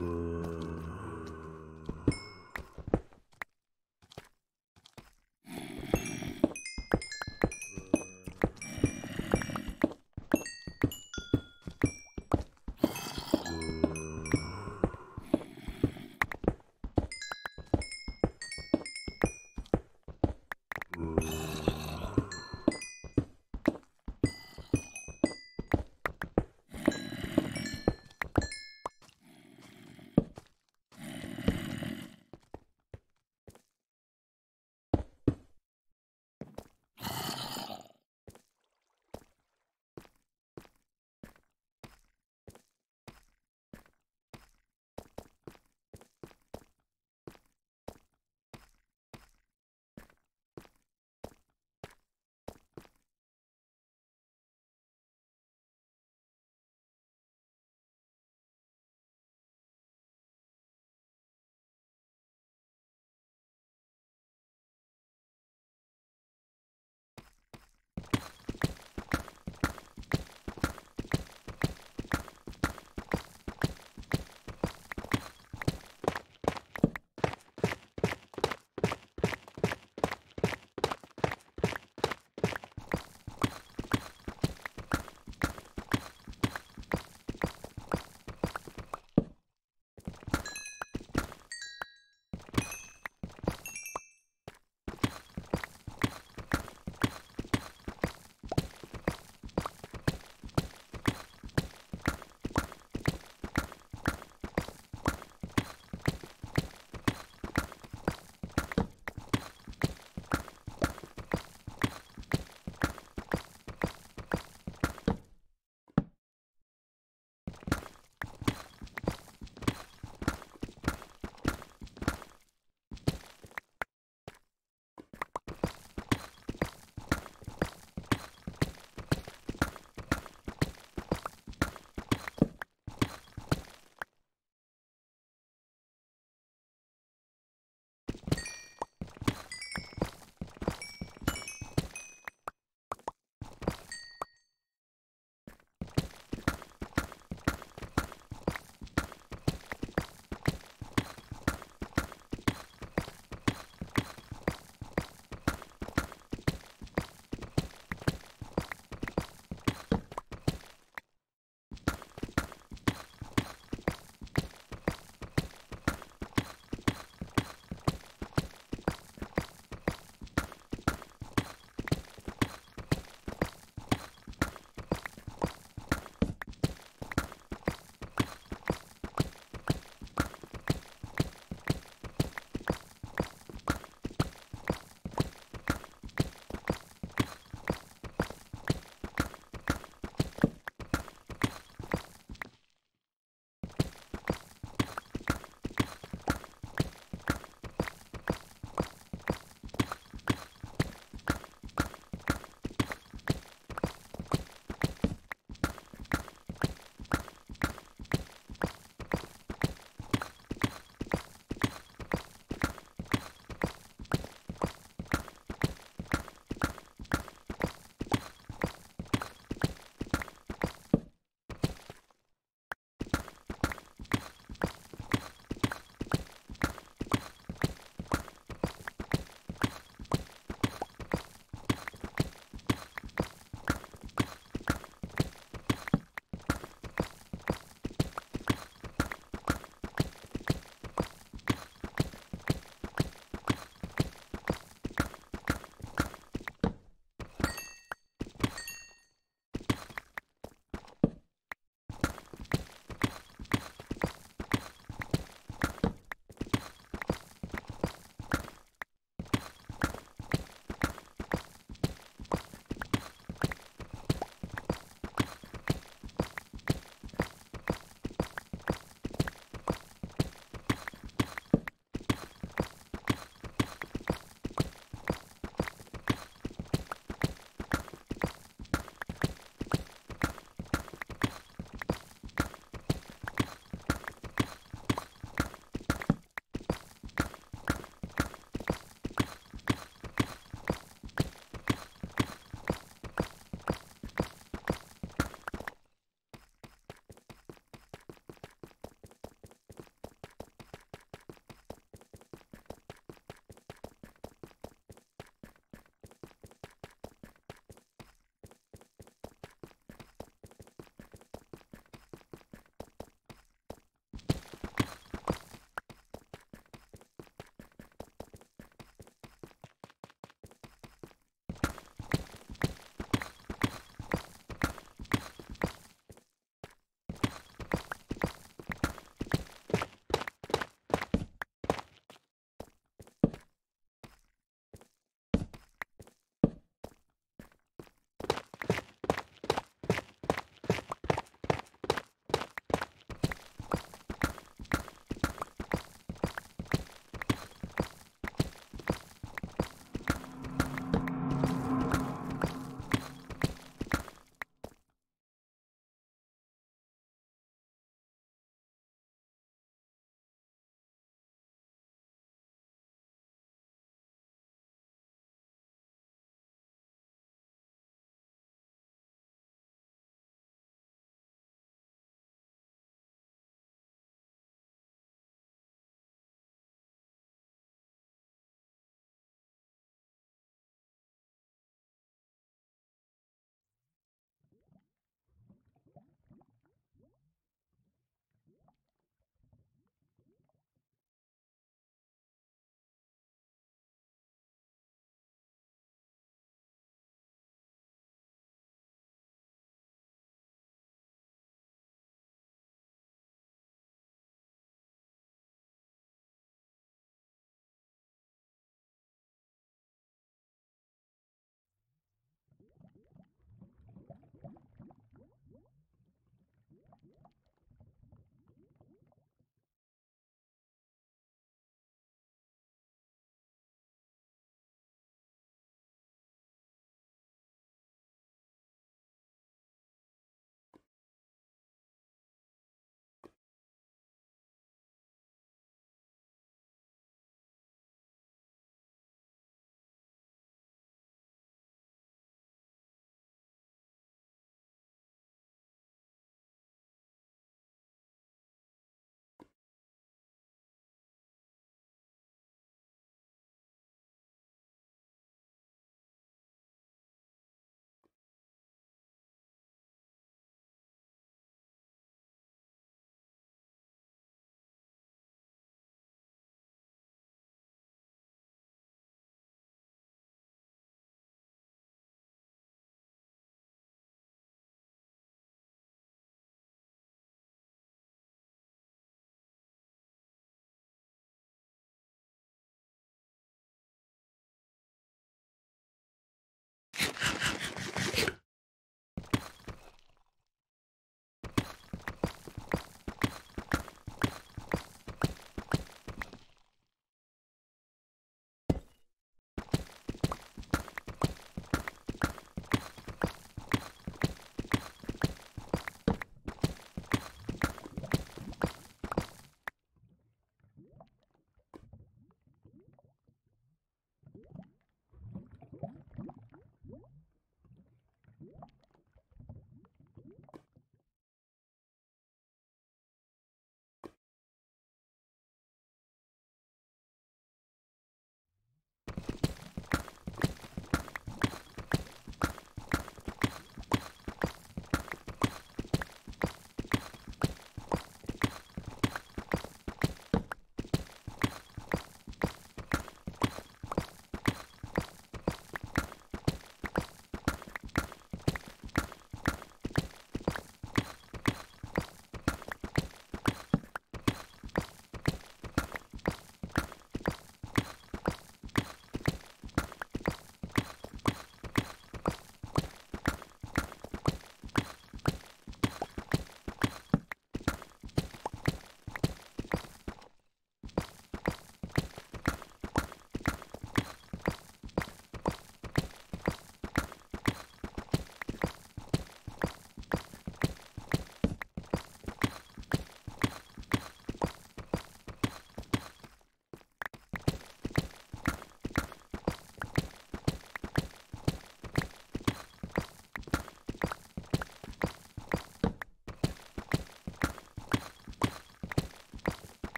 Uh.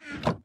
you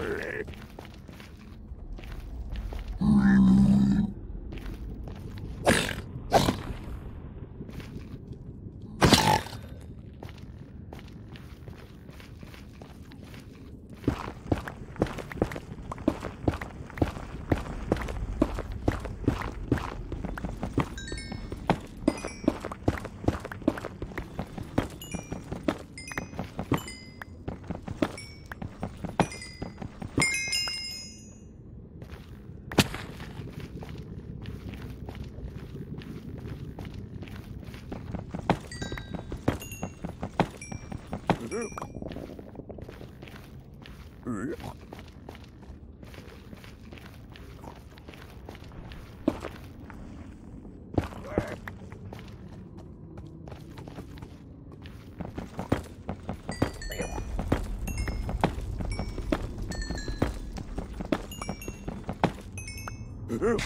Blade. Ugh!